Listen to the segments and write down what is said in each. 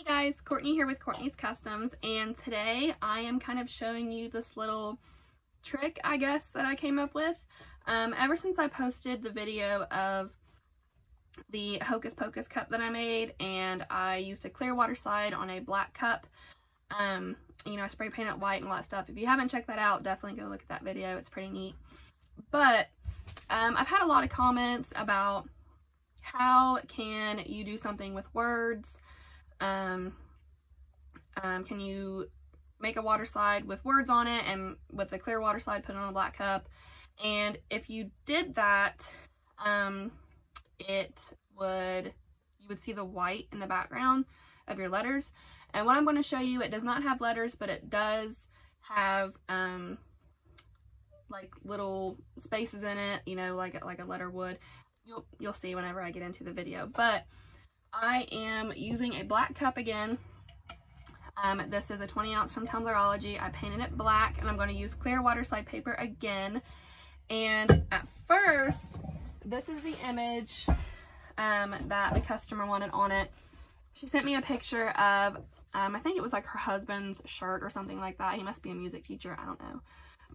Hey guys, Courtney here with Courtney's Customs and today I am kind of showing you this little trick I guess that I came up with. Um, ever since I posted the video of the Hocus Pocus cup that I made and I used a clear water slide on a black cup. Um, you know, I spray painted white and all that stuff. If you haven't checked that out, definitely go look at that video. It's pretty neat. But um, I've had a lot of comments about how can you do something with words um, um, can you make a water slide with words on it and with the clear water slide put it on a black cup? And if you did that um, it would you would see the white in the background of your letters. And what I'm going to show you it does not have letters but it does have um, like little spaces in it you know like like a letter would. You'll you'll see whenever I get into the video. But I am using a black cup again. Um, this is a 20 ounce from Tumblerology. I painted it black and I'm going to use clear water slide paper again. And at first, this is the image um, that the customer wanted on it. She sent me a picture of, um, I think it was like her husband's shirt or something like that. He must be a music teacher. I don't know.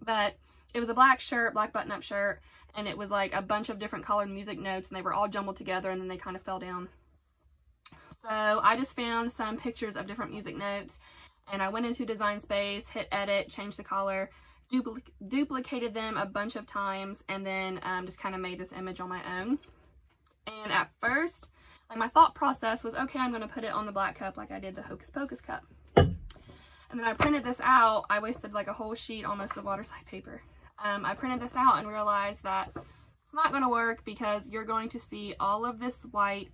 But it was a black shirt, black button-up shirt, and it was like a bunch of different colored music notes, and they were all jumbled together, and then they kind of fell down so I just found some pictures of different music notes and I went into Design Space, hit edit, changed the color, dupl duplicated them a bunch of times, and then um, just kind of made this image on my own. And at first, like my thought process was, okay, I'm going to put it on the black cup like I did the Hocus Pocus cup. And then I printed this out. I wasted like a whole sheet almost of water slide paper. Um, I printed this out and realized that it's not going to work because you're going to see all of this white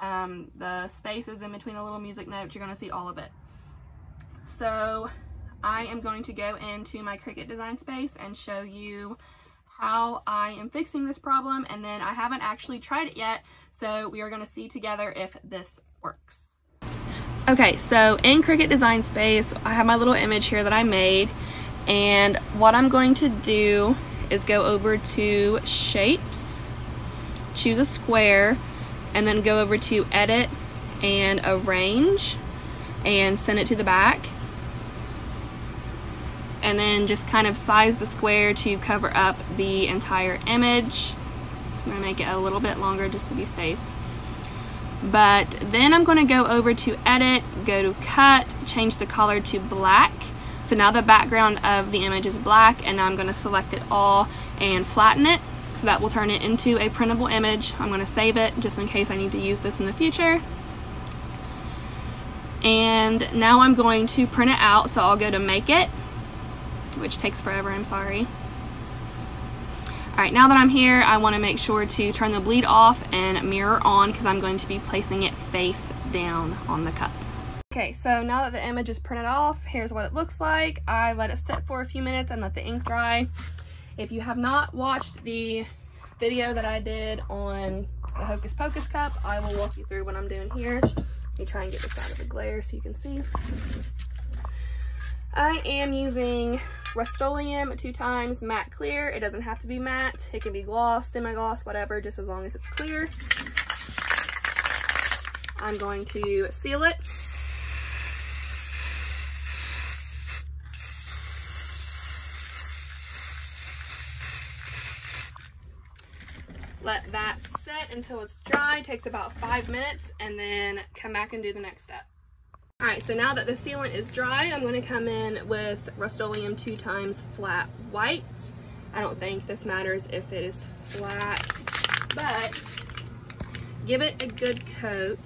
um, the spaces in between the little music notes, you're going to see all of it. So I am going to go into my Cricut design space and show you how I am fixing this problem and then I haven't actually tried it yet so we are going to see together if this works. Okay, so in Cricut Design Space, I have my little image here that I made, and what I'm going to do is go over to Shapes, choose a square, and then go over to edit and arrange and send it to the back. And then just kind of size the square to cover up the entire image. I'm going to make it a little bit longer just to be safe. But then I'm going to go over to edit go to cut change the color to black. So now the background of the image is black and now I'm going to select it all and flatten it so that will turn it into a printable image. I'm going to save it just in case I need to use this in the future. And now I'm going to print it out, so I'll go to make it, which takes forever, I'm sorry. Alright, now that I'm here, I want to make sure to turn the bleed off and mirror on because I'm going to be placing it face down on the cup. Okay, so now that the image is printed off, here's what it looks like. I let it sit for a few minutes and let the ink dry. If you have not watched the video that I did on the Hocus Pocus cup, I will walk you through what I'm doing here. Let me try and get this out of the glare so you can see. I am using Rust-Oleum two times matte clear. It doesn't have to be matte. It can be gloss, semi-gloss, whatever, just as long as it's clear. I'm going to seal it. Let that set until it's dry. Takes about five minutes and then come back and do the next step. All right, so now that the sealant is dry, I'm gonna come in with Rust-Oleum two times flat white. I don't think this matters if it is flat, but give it a good coat.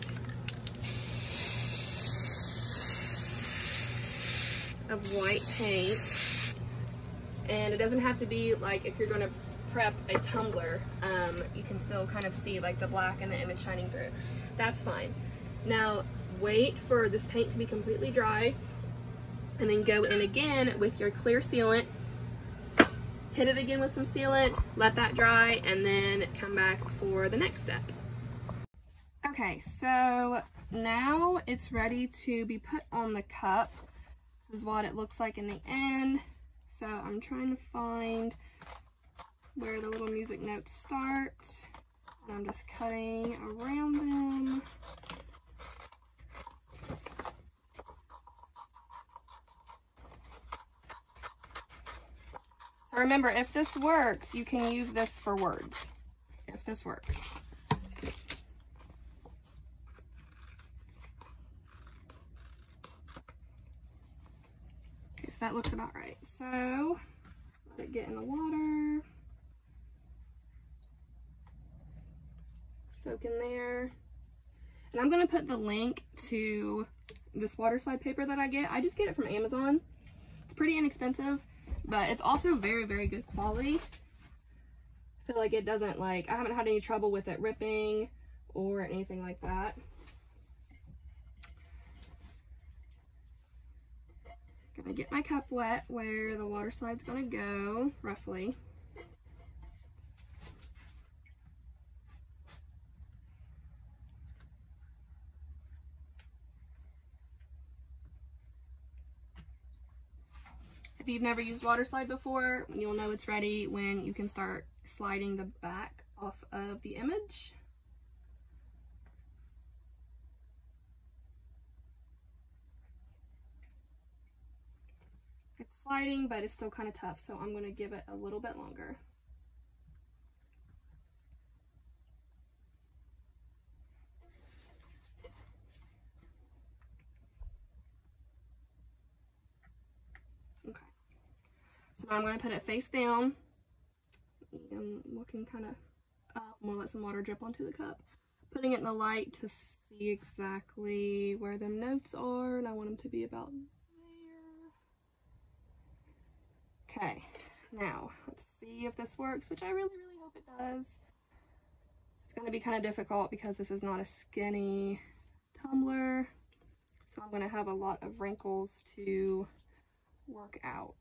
of white paint. And it doesn't have to be like if you're gonna prep a tumbler, um, you can still kind of see like the black and the image shining through. That's fine. Now wait for this paint to be completely dry and then go in again with your clear sealant. Hit it again with some sealant, let that dry, and then come back for the next step. Okay, so now it's ready to be put on the cup. This is what it looks like in the end. So I'm trying to find where the little music notes start. And I'm just cutting around them. So remember, if this works, you can use this for words. If this works. Okay, so that looks about right. So, let it get in the water. In there. And I'm going to put the link to this water slide paper that I get. I just get it from Amazon. It's pretty inexpensive, but it's also very, very good quality. I feel like it doesn't like, I haven't had any trouble with it ripping or anything like that. Gonna get my cup wet where the water slide's gonna go, roughly. If you've never used water slide before, you'll know it's ready when you can start sliding the back off of the image. It's sliding, but it's still kind of tough, so I'm going to give it a little bit longer. I'm going to put it face down and looking kind of up. I'm going to let some water drip onto the cup. Putting it in the light to see exactly where them notes are and I want them to be about there. Okay, now let's see if this works, which I really, really hope it does. It's going to be kind of difficult because this is not a skinny tumbler. So I'm going to have a lot of wrinkles to work out.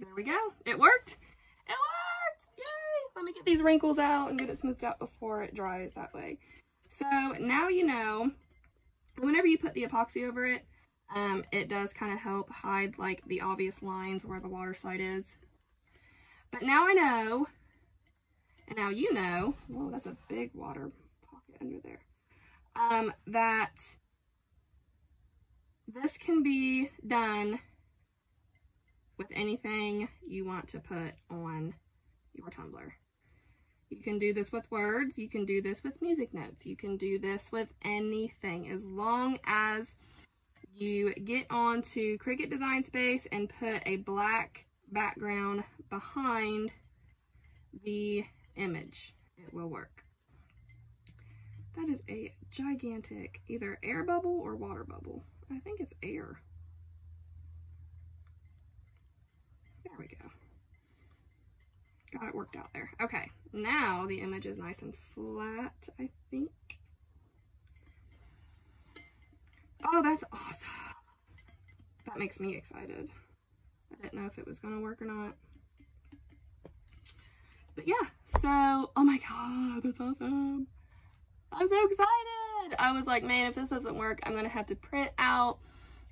There we go. It worked. It worked! Yay! Let me get these wrinkles out and get it smoothed out before it dries that way. So now you know, whenever you put the epoxy over it, um, it does kind of help hide like the obvious lines where the water slide is. But now I know, and now you know, whoa, that's a big water pocket under there, um, that this can be done with anything you want to put on your tumbler. You can do this with words, you can do this with music notes, you can do this with anything as long as you get onto Cricut Design Space and put a black background behind the image. It will work. That is a gigantic either air bubble or water bubble. I think it's air. There we go. Got it worked out there. Okay, now the image is nice and flat, I think. Oh, that's awesome. That makes me excited. I didn't know if it was to work or not. But yeah, so, oh my god, that's awesome. I'm so excited. I was like, man, if this doesn't work, I'm to have to print out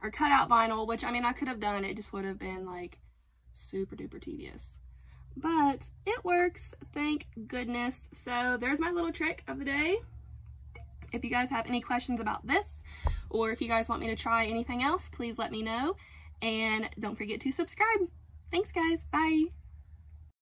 or cut out vinyl, which, I mean, I could have done. It just would have been, like, super duper tedious. But it works, thank goodness. So there's my little trick of the day. If you guys have any questions about this, or if you guys want me to try anything else, please let me know. And don't forget to subscribe. Thanks guys, bye.